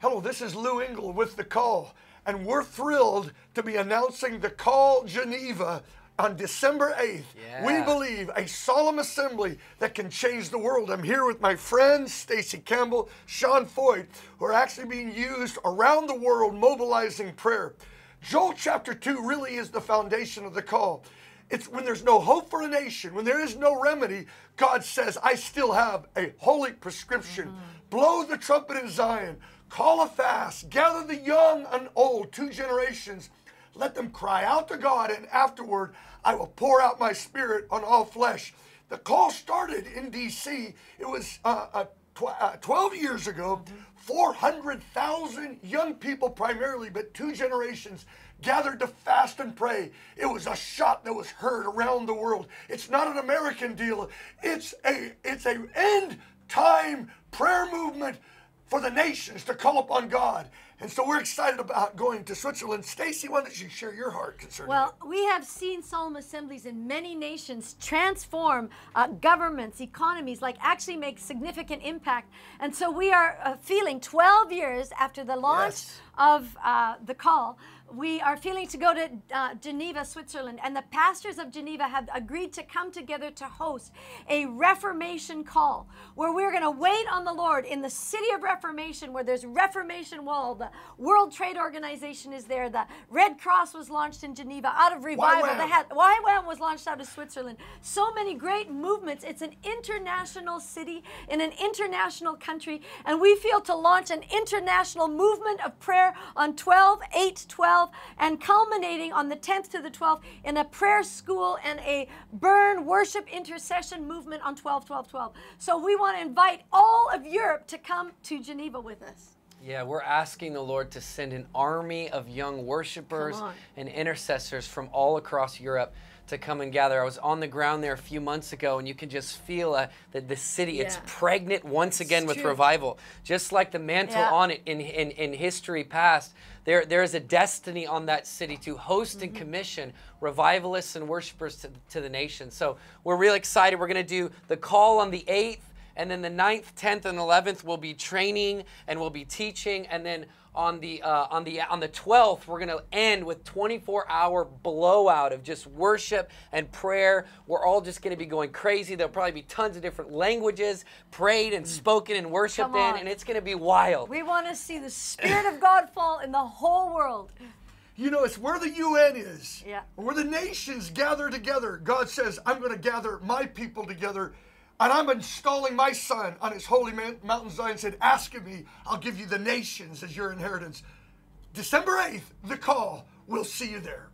Hello, this is Lou Engle with The Call, and we're thrilled to be announcing The Call Geneva on December 8th. Yeah. We believe a solemn assembly that can change the world. I'm here with my friends, Stacey Campbell, Sean Feucht, who are actually being used around the world mobilizing prayer. Joel chapter 2 really is the foundation of the call. It's when there's no hope for a nation, when there is no remedy, God says, I still have a holy prescription. Blow the trumpet in Zion, call a fast, gather the young and old, two generations. Let them cry out to God, and afterward I will pour out my spirit on all flesh. The call started in D.C. It was uh, uh, Uh, 12 years ago. 400,000 young people, primarily, but two generations gathered to fast and pray. It was a shot that was heard around the world. It's not an American deal. It's a it's a end time prayer movement for the nations to call upon God. And so we're excited about going to Switzerland. Stacey, why don't you share your heart concerning Well, it? we have seen solemn assemblies in many nations transform uh, governments, economies, like actually make significant impact. And so we are uh, feeling 12 years after the launch Yes. of uh, the call. We are feeling to go to uh, Geneva, Switzerland, and the pastors of Geneva have agreed to come together to host a Reformation call where we're going to wait on the Lord in the city of Reformation, where there's Reformation Wall. The World Trade Organization is there. The Red Cross was launched in Geneva out of revival. YWAM. They had YWAM was launched out of Switzerland. So many great movements. It's an international city in an international country, and we feel to launch an international movement of prayer on 12, 8, 12, and culminating on the 10th to the 12th in a prayer school and a burn worship intercession movement on 12, 12, 12. So we want to invite all of Europe to come to Geneva with us. Yeah, we're asking the Lord to send an army of young worshipers and intercessors from all across Europe to come and gather. I was on the ground there a few months ago, and you can just feel uh, that the city, it's pregnant once again with true. revival. Just like the mantle Yeah. on it in, in, in history past, there, there is a destiny on that city to host Mm-hmm. and commission revivalists and worshipers to, to the nation. So we're really excited. We're going to do the call on the 8th. And then the 9th, 10th, and 11th we'll be training and we'll be teaching. And then on the uh, on the on the 12th we're going to end with 24-hour blowout of just worship and prayer. We're all just going to be going crazy. There'll probably be tons of different languages prayed and spoken and worshiped Mm. In, and it's going to be wild. We want to see the Spirit of God fall in the whole world. You know, it's where the UN is. Yeah. Where the nations gather together. God says, I'm going to gather my people together. And I'm installing my son on his holy mountain Zion. Said, Ask of me, I'll give you the nations as your inheritance. December 8th, the call. We'll see you there.